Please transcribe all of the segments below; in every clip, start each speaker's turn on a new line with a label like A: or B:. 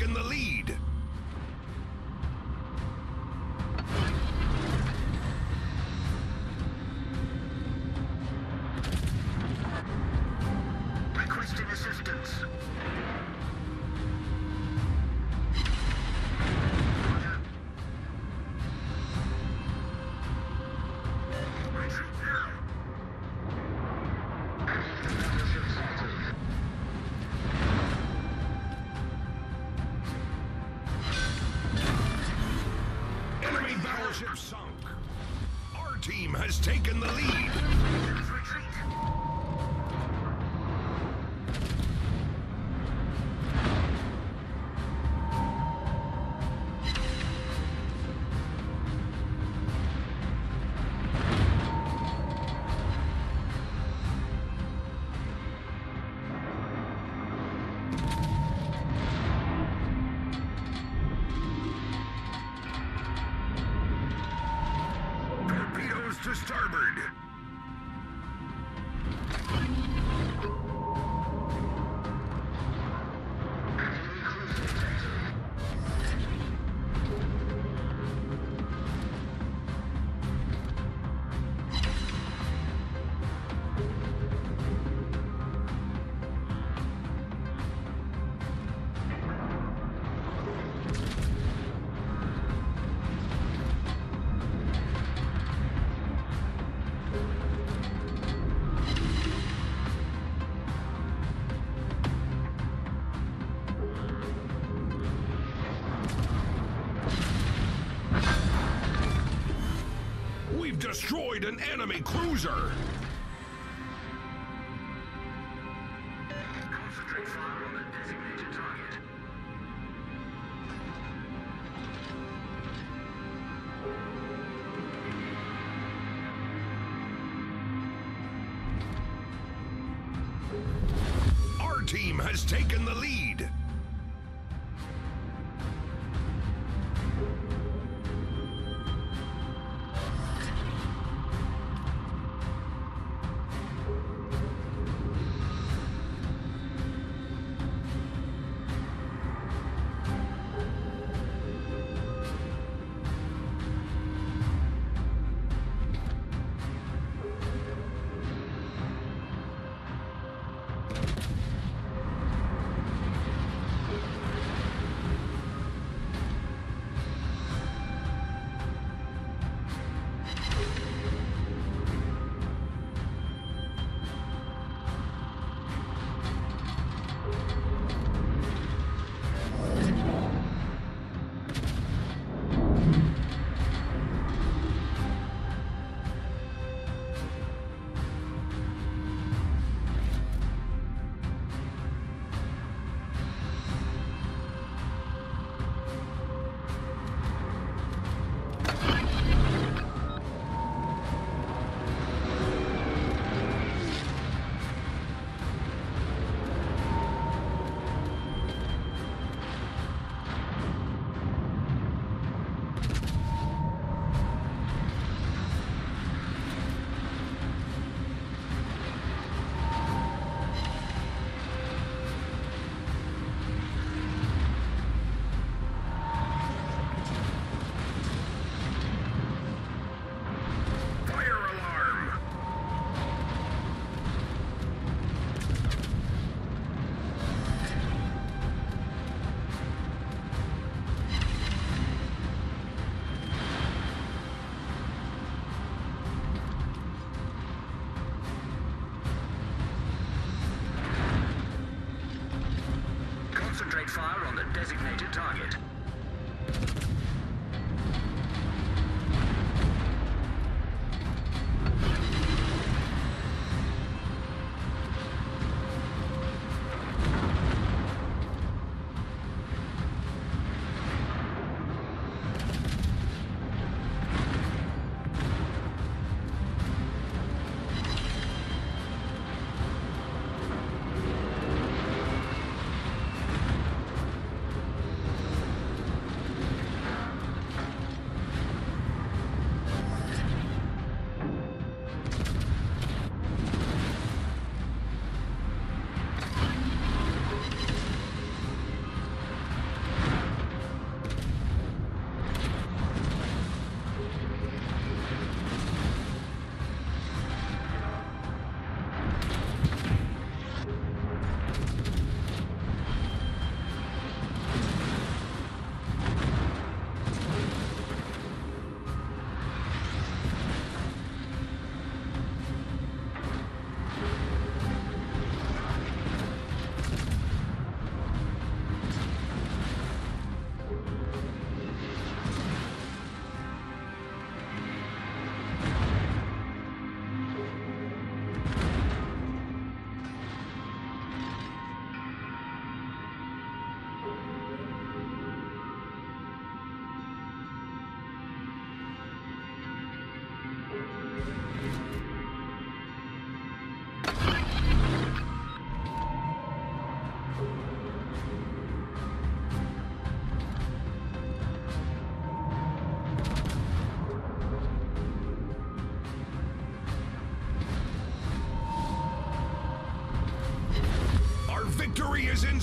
A: Taken the lead. Destroyed an enemy cruiser.
B: Concentrate fire on the designated target.
A: Our team has taken the lead. Fire
B: on the designated target.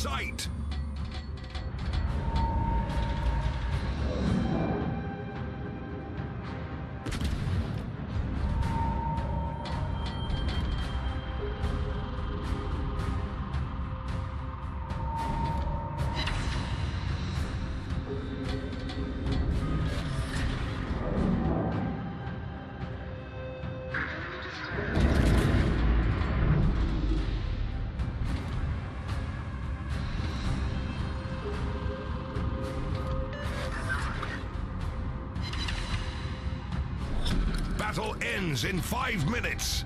A: Sight. Battle ends in five minutes.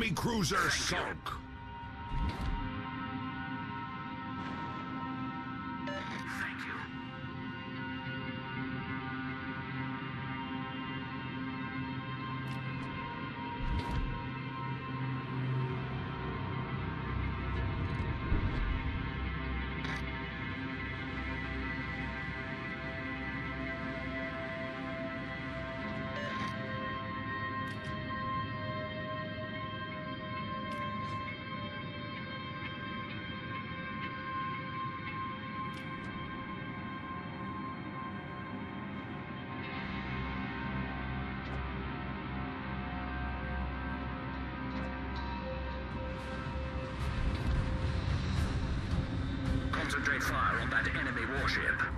A: Enemy cruiser sunk.
B: Fire on that enemy warship.